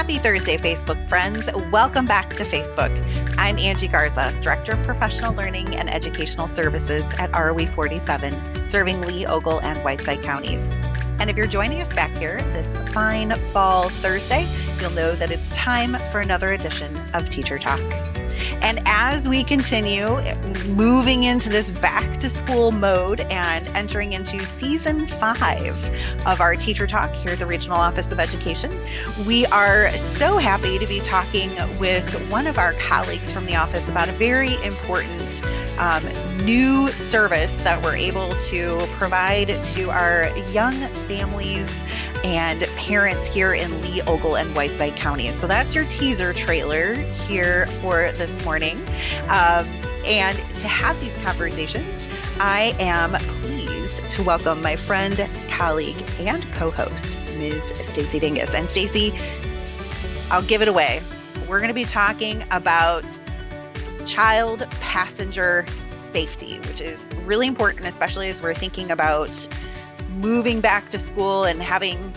Happy Thursday, Facebook friends. Welcome back to Facebook. I'm Angie Garza, Director of Professional Learning and Educational Services at ROE 47, serving Lee, Ogle, and Whiteside counties. And if you're joining us back here this fine fall Thursday, you'll know that it's time for another edition of Teacher Talk. And as we continue moving into this back to school mode and entering into season five of our Teacher Talk here at the Regional Office of Education, we are so happy to be talking with one of our colleagues from the office about a very important um, new service that we're able to provide to our young families and parents here in Lee, Ogle, and Whiteside counties. So that's your teaser trailer here for this morning. Um, and to have these conversations, I am pleased to welcome my friend, colleague, and co-host, Ms. Stacy Dingus. And Stacy, I'll give it away. We're going to be talking about child passenger safety, which is really important, especially as we're thinking about moving back to school and having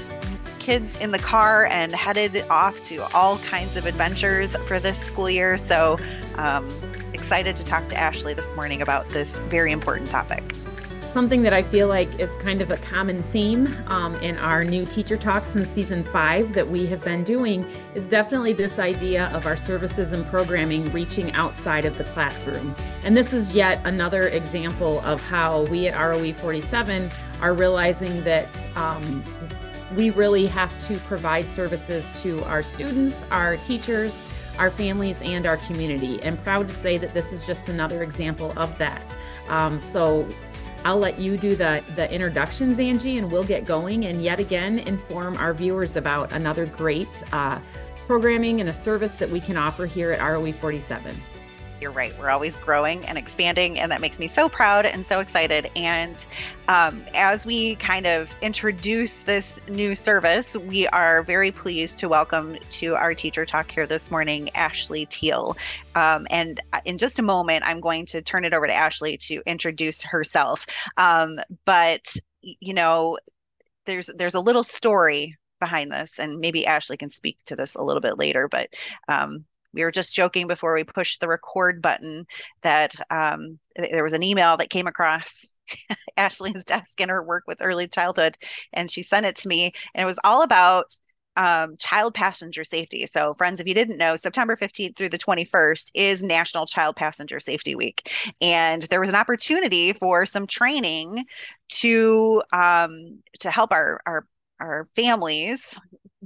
kids in the car and headed off to all kinds of adventures for this school year. So, um, excited to talk to Ashley this morning about this very important topic. Something that I feel like is kind of a common theme um, in our new teacher talks in season five that we have been doing is definitely this idea of our services and programming reaching outside of the classroom. And this is yet another example of how we at ROE 47 are realizing that um, we really have to provide services to our students, our teachers, our families, and our community. And proud to say that this is just another example of that. Um, so I'll let you do the, the introductions, Angie, and we'll get going and yet again inform our viewers about another great uh, programming and a service that we can offer here at ROE 47 you're right. We're always growing and expanding, and that makes me so proud and so excited. And um, as we kind of introduce this new service, we are very pleased to welcome to our teacher talk here this morning, Ashley Teal. Um, and uh, in just a moment, I'm going to turn it over to Ashley to introduce herself. Um, but you know, there's there's a little story behind this, and maybe Ashley can speak to this a little bit later. But um, we were just joking before we pushed the record button that um, there was an email that came across Ashley's desk in her work with early childhood, and she sent it to me, and it was all about um, child passenger safety. So, friends, if you didn't know, September 15th through the 21st is National Child Passenger Safety Week. And there was an opportunity for some training to um, to help our, our our families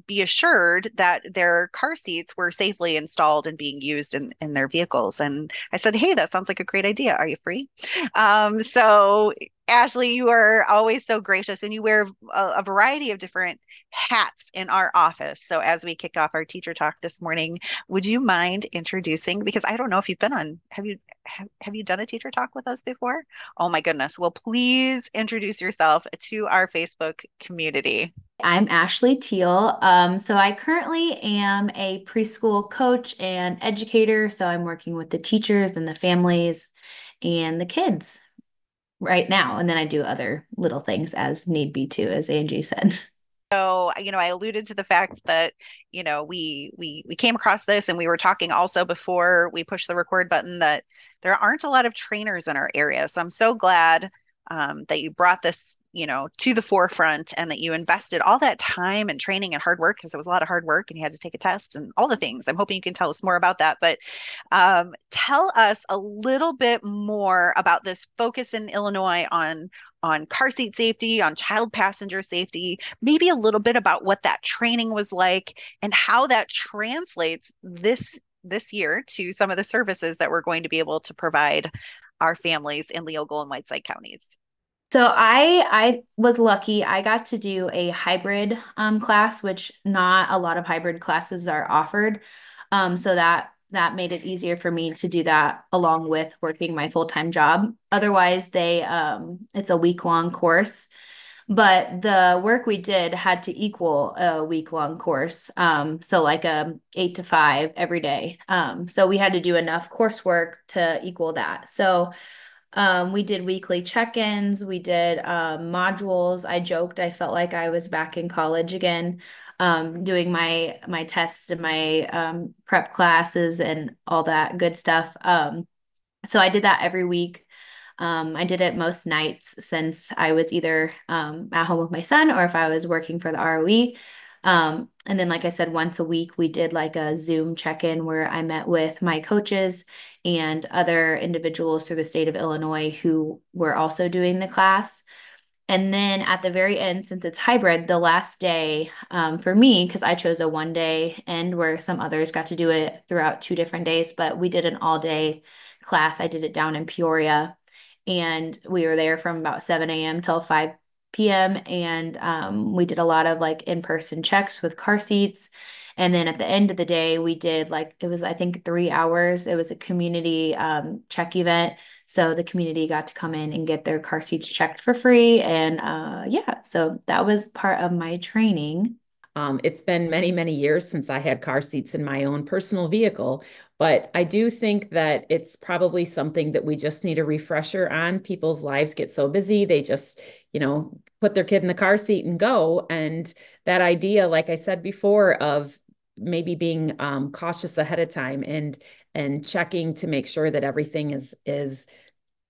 be assured that their car seats were safely installed and being used in, in their vehicles. And I said, Hey, that sounds like a great idea. Are you free? Um, so, Ashley, you are always so gracious and you wear a, a, variety of different hats in our office. So, as we kick off our teacher talk this morning, would you mind introducing? Because I don't know if you've been on, have you? Have, have you done a teacher talk with us before? Oh my goodness. Well, please introduce yourself to our Facebook community. I'm Ashley Teal. Um, so I currently am a preschool coach and educator. So I'm working with the teachers and the families and the kids right now. And then I do other little things as need be too, as Angie said. So, you know, I alluded to the fact that, you know, we we we came across this and we were talking also before we pushed the record button that there aren't a lot of trainers in our area. So I'm so glad um, that you brought this, you know, to the forefront and that you invested all that time and training and hard work because it was a lot of hard work and you had to take a test and all the things. I'm hoping you can tell us more about that. But um, tell us a little bit more about this focus in Illinois on on car seat safety, on child passenger safety, maybe a little bit about what that training was like and how that translates this this year to some of the services that we're going to be able to provide our families in Lee, Ogle and Whiteside counties? So I I was lucky. I got to do a hybrid um, class, which not a lot of hybrid classes are offered. Um, so that that made it easier for me to do that along with working my full time job. Otherwise, they um, it's a week long course, but the work we did had to equal a week long course. Um, so like a eight to five every day. Um, so we had to do enough coursework to equal that. So um, we did weekly check-ins. We did um, modules. I joked I felt like I was back in college again. um, doing my my tests and my um, prep classes and all that good stuff. Um, so I did that every week. Um, I did it most nights since I was either um, at home with my son or if I was working for the ROE. Um, and then, like I said, once a week, we did like a Zoom check in where I met with my coaches and other individuals through the state of Illinois who were also doing the class. And then at the very end, since it's hybrid, the last day um, for me, because I chose a one day end where some others got to do it throughout two different days, but we did an all day class. I did it down in Peoria and we were there from about 7 a.m. till 5 p.m. And um, we did a lot of like in person checks with car seats. And then at the end of the day, we did like, it was, I think, three hours. It was a community um, check event. So the community got to come in and get their car seats checked for free. And uh, yeah, so that was part of my training. Um, it's been many, many years since I had car seats in my own personal vehicle, but I do think that it's probably something that we just need a refresher on. People's lives get so busy, they just, you know, put their kid in the car seat and go. And that idea, like I said before, of maybe being um, cautious ahead of time and and checking to make sure that everything is is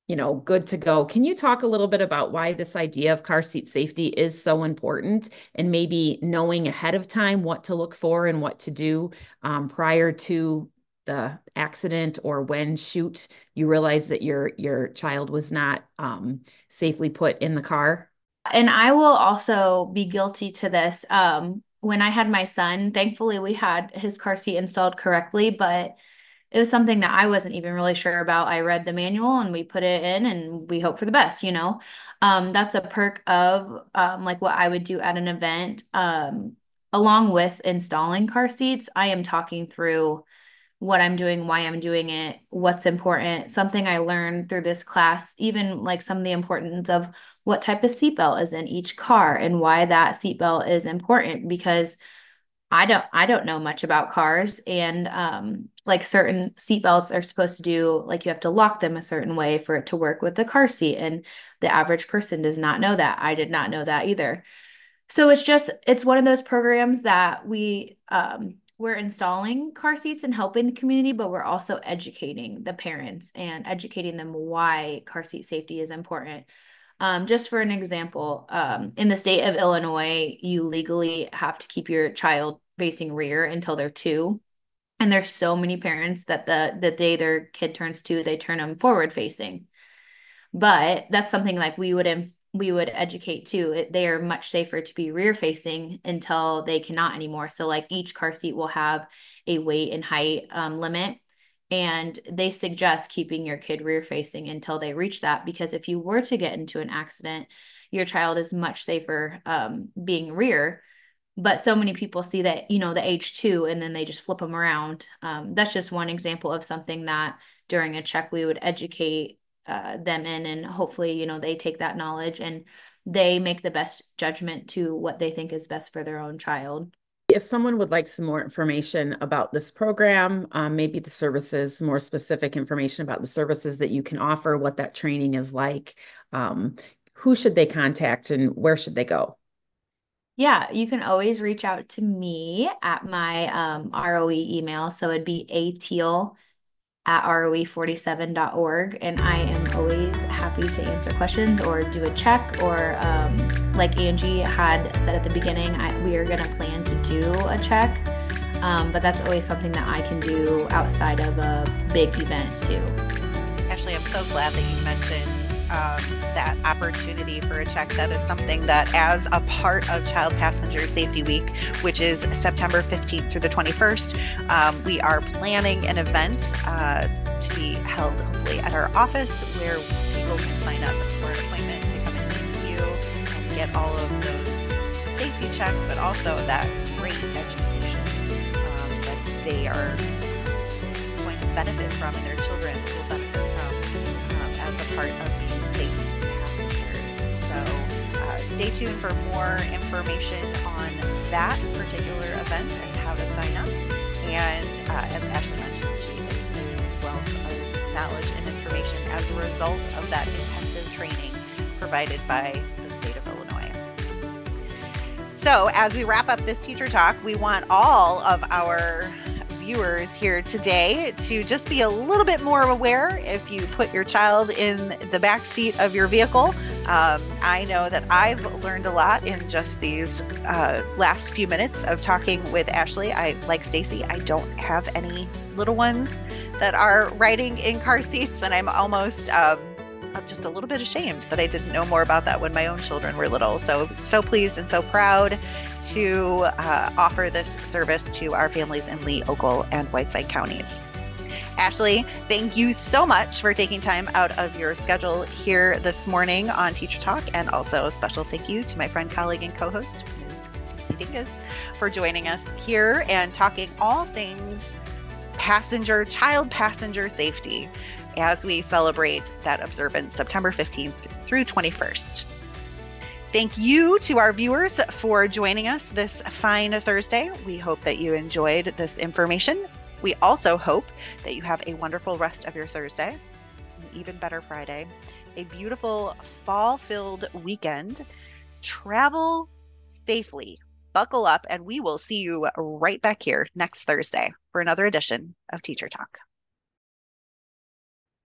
you know, good to go. Can you talk a little bit about why this idea of car seat safety is so important and maybe knowing ahead of time what to look for and what to do um, prior to the accident or when shoot you realize that your your child was not um, safely put in the car and i will also be guilty to this um, when i had my son thankfully we had his car seat installed correctly but it was something that I wasn't even really sure about. I read the manual and we put it in and we hope for the best, you know. Um, that's a perk of um, like what I would do at an event. Um, along with installing car seats, I am talking through what I'm doing, why I'm doing it, what's important. Something I learned through this class, even like some of the importance of what type of seatbelt is in each car and why that seatbelt is important because I don't I don't know much about cars and um like certain seatbelts are supposed to do like you have to lock them a certain way for it to work with the car seat and the average person does not know that. I did not know that either. So it's just it's one of those programs that we um we're installing car seats and helping the community, but we're also educating the parents and educating them why car seat safety is important. Um, just for an example, um, in the state of Illinois, you legally have to keep your child facing rear until they're two. And there's so many parents that the the day their kid turns two, they turn them forward facing. But that's something like we would we would educate too. they are much safer to be rear facing until they cannot anymore. So like each car seat will have a weight and height um, limit and they suggest keeping your kid rear facing until they reach that because if you were to get into an accident your child is much safer um, being rear but so many people see that you know the age two and then they just flip them around um, that's just one example of something that during a check we would educate uh, them in and hopefully you know they take that knowledge and they make the best judgment to what they think is best for their own child if someone would like some more information about this program, um, maybe the services, more specific information about the services that you can offer, what that training is like, um, who should they contact and where should they go? Yeah, you can always reach out to me at my um, ROE email. So it'd be a teal at roe47.org. And I am always happy to answer questions or do a check. Or, um, like Angie had said at the beginning, I, we are going to plan to do a check. Um, but that's always something that I can do outside of a big event, too. Ashley, I'm so glad that you mentioned um, that opportunity for a check. That is something that, as a part of Child Passenger Safety Week, which is September 15th through the 21st, um, we are planning an event uh, to be held hopefully at our office where people can sign up for an appointment to come and meet you and get all of those safety checks, but also that great education um, that they are going to benefit from and their children will benefit from um, as a part of stay tuned for more information on that particular event and how to sign up. And uh, as Ashley mentioned, she is a wealth of knowledge and information as a result of that intensive training provided by the state of Illinois. So, as we wrap up this teacher talk, we want all of our viewers here today to just be a little bit more aware if you put your child in the back seat of your vehicle. Um, I know that I've learned a lot in just these uh, last few minutes of talking with Ashley. I, like Stacy, I don't have any little ones that are riding in car seats, and I'm almost. Um, just a little bit ashamed that I didn't know more about that when my own children were little. So, so pleased and so proud to uh, offer this service to our families in Lee, Ogle, and Whiteside counties. Ashley, thank you so much for taking time out of your schedule here this morning on Teacher Talk. And also a special thank you to my friend, colleague, and co host, Ms. Stacey Dingus, for joining us here and talking all things passenger, child passenger safety as we celebrate that observance September 15th through 21st. Thank you to our viewers for joining us this fine Thursday. We hope that you enjoyed this information. We also hope that you have a wonderful rest of your Thursday, an even better Friday, a beautiful fall filled weekend. Travel safely, buckle up, and we will see you right back here next Thursday for another edition of Teacher Talk.